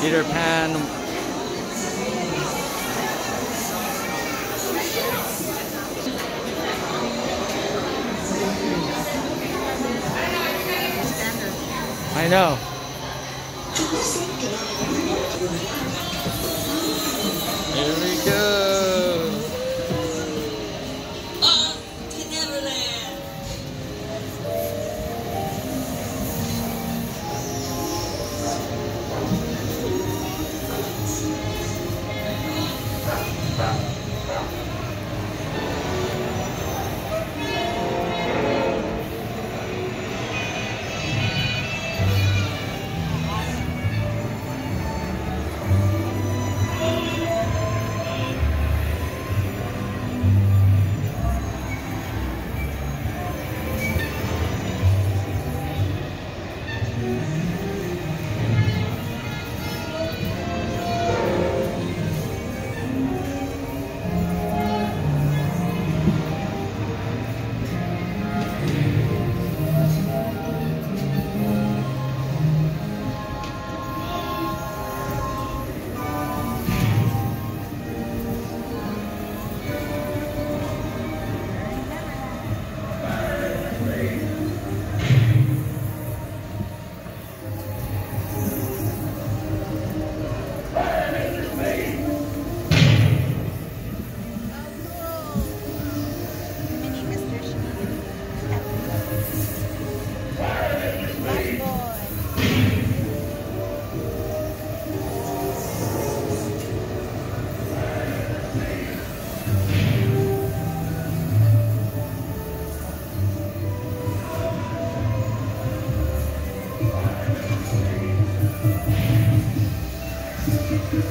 Peter Pan. I know. Here we go. Thank